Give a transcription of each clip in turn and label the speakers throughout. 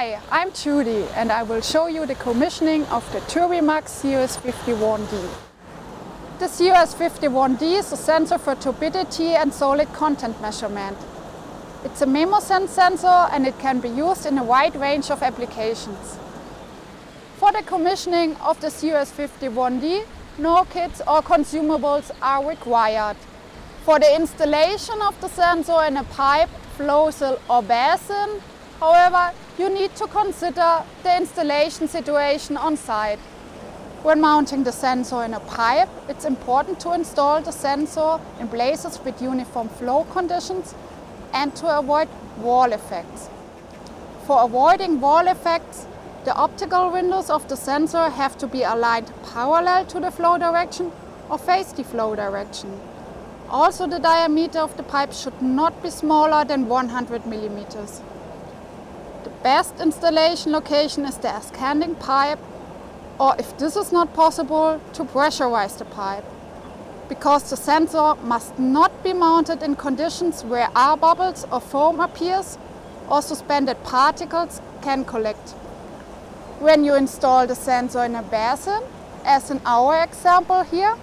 Speaker 1: I'm Judy and I will show you the commissioning of the Turbimax CUS51D. The CUS51D is a sensor for turbidity and solid content measurement. It's a MemoSense sensor and it can be used in a wide range of applications. For the commissioning of the CUS51D, no kits or consumables are required. For the installation of the sensor in a pipe, flowcell or basin, however, you need to consider the installation situation on site. When mounting the sensor in a pipe, it's important to install the sensor in places with uniform flow conditions and to avoid wall effects. For avoiding wall effects, the optical windows of the sensor have to be aligned parallel to the flow direction or face the flow direction. Also the diameter of the pipe should not be smaller than 100 millimeters. The best installation location is the ascending pipe or if this is not possible, to pressurize the pipe. Because the sensor must not be mounted in conditions where air bubbles or foam appears or suspended particles can collect. When you install the sensor in a basin, as in our example here,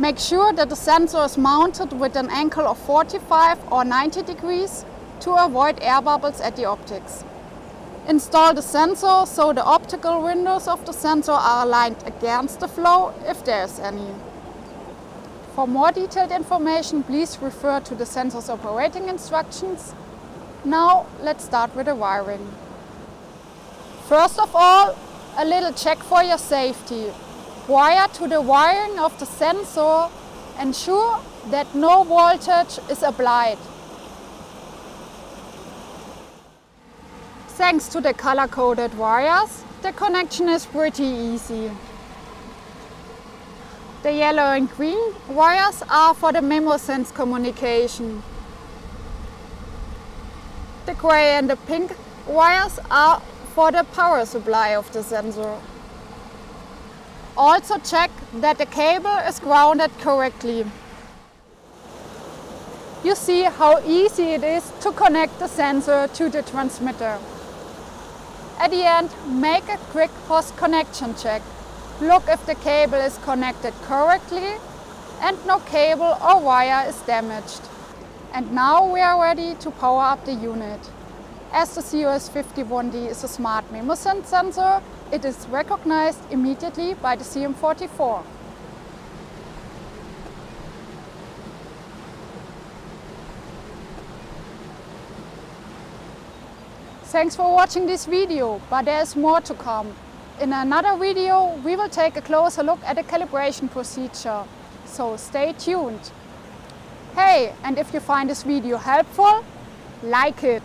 Speaker 1: make sure that the sensor is mounted with an angle of 45 or 90 degrees to avoid air bubbles at the optics. Install the sensor so the optical windows of the sensor are aligned against the flow if there is any. For more detailed information, please refer to the sensor's operating instructions. Now let's start with the wiring. First of all, a little check for your safety. Prior to the wiring of the sensor, ensure that no voltage is applied. Thanks to the color-coded wires, the connection is pretty easy. The yellow and green wires are for the MemoSense communication. The gray and the pink wires are for the power supply of the sensor. Also check that the cable is grounded correctly. You see how easy it is to connect the sensor to the transmitter. At the end, make a quick post connection check. Look if the cable is connected correctly and no cable or wire is damaged. And now we are ready to power up the unit. As the CUS51D is a smart MemoSense sensor, it is recognized immediately by the CM44. Thanks for watching this video, but there's more to come. In another video, we will take a closer look at the calibration procedure, so stay tuned. Hey, and if you find this video helpful, like it.